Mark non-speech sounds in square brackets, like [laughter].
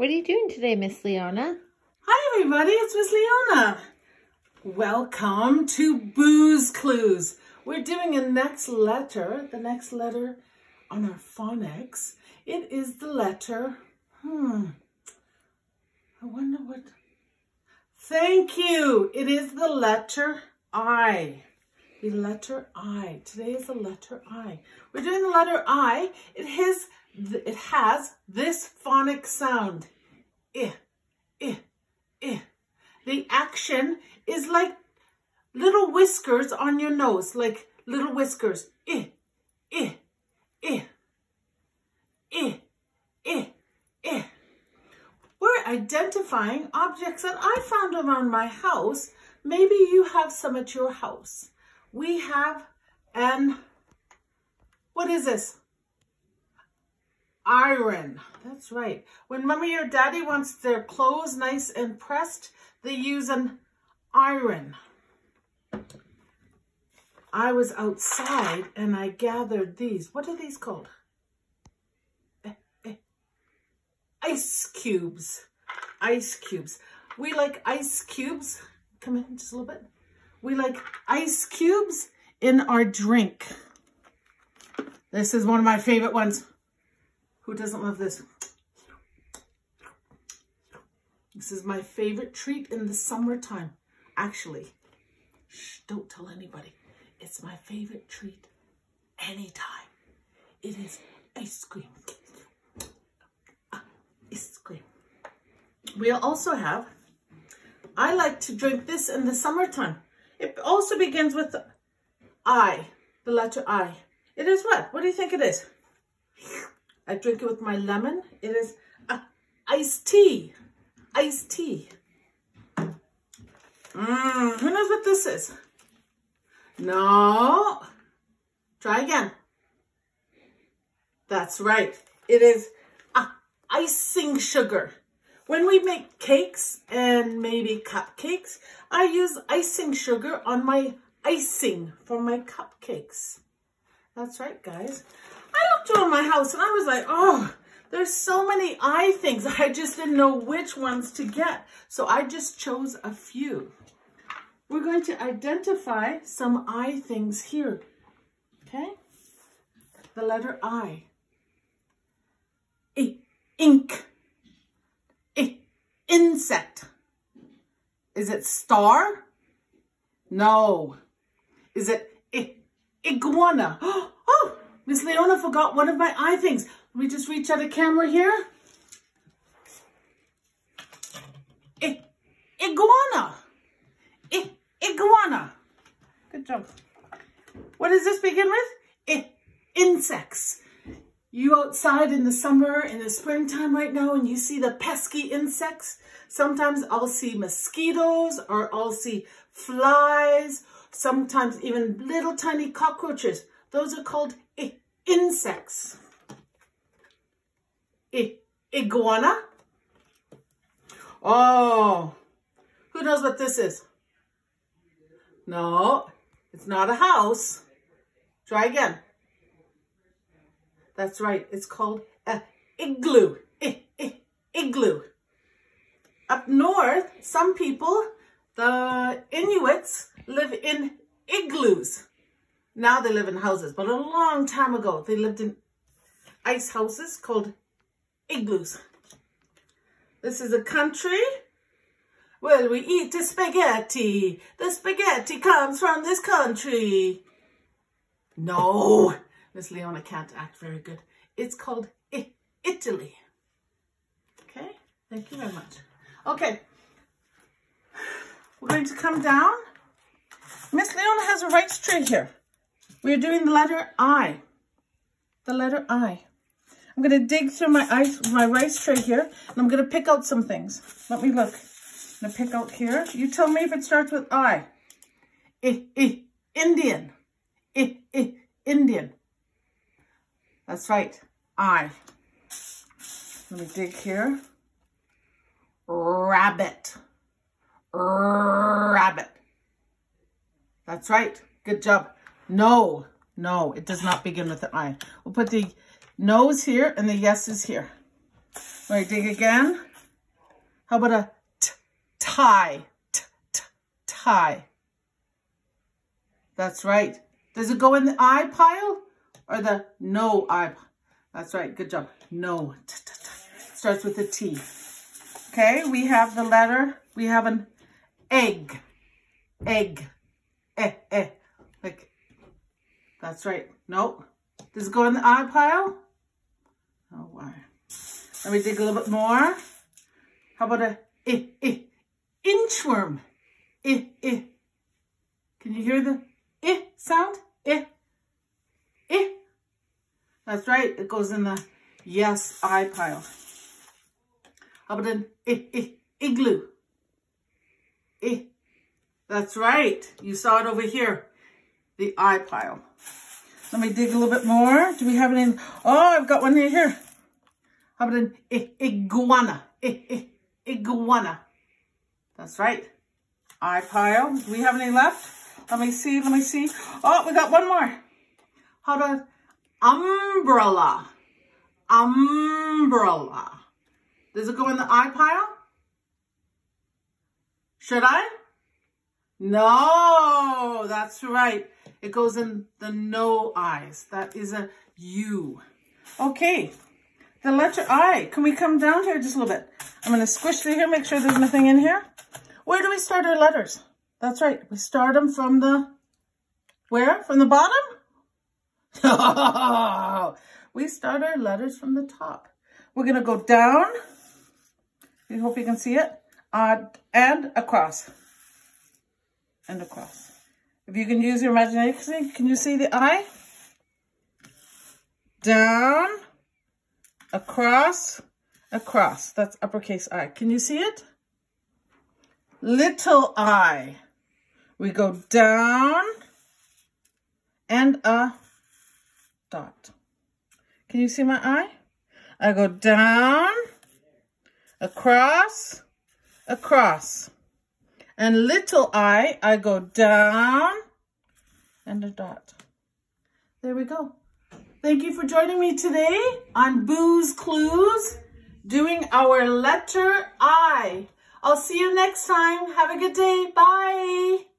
What are you doing today, Miss Leona? Hi, everybody. It's Miss Leona. Welcome to Booze Clues. We're doing a next letter, the next letter on our phonics. It is the letter, hmm, I wonder what, thank you. It is the letter I. The letter I. Today is the letter I. We're doing the letter I. It has, it has this phonic sound. I, I, I. The action is like little whiskers on your nose, like little whiskers. I, I, I, I, I, I. We're identifying objects that I found around my house. Maybe you have some at your house. We have an, what is this? Iron. That's right. When mommy or daddy wants their clothes nice and pressed, they use an iron. I was outside and I gathered these. What are these called? Eh, eh. Ice cubes. Ice cubes. We like ice cubes. Come in just a little bit. We like ice cubes in our drink. This is one of my favorite ones. Who doesn't love this? This is my favorite treat in the summertime. Actually, shh, don't tell anybody. It's my favorite treat anytime. It is ice cream. Ah, ice cream. We also have, I like to drink this in the summertime. It also begins with I, the letter I. It is what? What do you think it is? I drink it with my lemon. It is iced tea. Iced tea. Mmm, who knows what this is? No. Try again. That's right. It is uh, icing sugar. When we make cakes and maybe cupcakes, I use icing sugar on my icing for my cupcakes. That's right, guys. I looked around my house and I was like, oh, there's so many I things. I just didn't know which ones to get. So I just chose a few. We're going to identify some I things here. Okay? The letter I. I, ink. I, insect. Is it star? No. Is it I, iguana? [gasps] Oh, Miss Leona forgot one of my eye things. Let me just reach out a camera here. I, iguana. I, iguana. Good job. What does this begin with? I, insects. You outside in the summer, in the springtime right now, and you see the pesky insects. Sometimes I'll see mosquitoes or I'll see flies, sometimes even little tiny cockroaches. Those are called insects. I, iguana. Oh, who knows what this is? No, it's not a house. Try again. That's right. It's called a igloo. I, I, igloo. Up north, some people, the Inuits, live in igloos. Now they live in houses, but a long time ago, they lived in ice houses called igloos. This is a country. Well, we eat the spaghetti. The spaghetti comes from this country. No, Miss Leona can't act very good. It's called I Italy. Okay, thank you very much. Okay, we're going to come down. Miss Leona has a rice tray here. We're doing the letter I. The letter I. I'm going to dig through my ice, my rice tray here, and I'm going to pick out some things. Let me look. I'm going to pick out here. You tell me if it starts with I. I, I, Indian. I, I, Indian. That's right. I. Let me dig here. Rabbit. Rabbit. That's right. Good job. No, no, it does not begin with an I. We'll put the no's here and the yeses here. When I dig again, How about a t, tie? T, t, tie. That's right. Does it go in the I pile or the no I? That's right. Good job. No. T, t, t. Starts with a T. Okay, we have the letter. We have an egg. Egg. Eh, eh. That's right. No. Does it go in the I pile? Oh, why? Let me dig a little bit more. How about a eh, eh, inchworm? Eh, eh. Can you hear the eh sound? Eh, eh. That's right. It goes in the yes I pile. How about an eh, eh, igloo? Eh. That's right. You saw it over here. The I pile. Let me dig a little bit more. Do we have any? Oh, I've got one here. How about an iguana? Iguana. That's right. I pile. Do we have any left? Let me see. Let me see. Oh, we got one more. How about umbrella? Umbrella. Does it go in the I pile? Should I? No, that's right. It goes in the no eyes. That is a U. Okay, the letter I. Can we come down here just a little bit? I'm going to squish through here, make sure there's nothing in here. Where do we start our letters? That's right. We start them from the, where? From the bottom? [laughs] we start our letters from the top. We're going to go down. I hope you can see it. Uh, and across. And across. If you can use your imagination, can you see the I? Down, across, across. That's uppercase I. Can you see it? Little I. We go down and a dot. Can you see my eye? I go down, across, across. And little I, I go down and a dot. There we go. Thank you for joining me today on Boo's Clues, doing our letter I. I'll see you next time. Have a good day. Bye.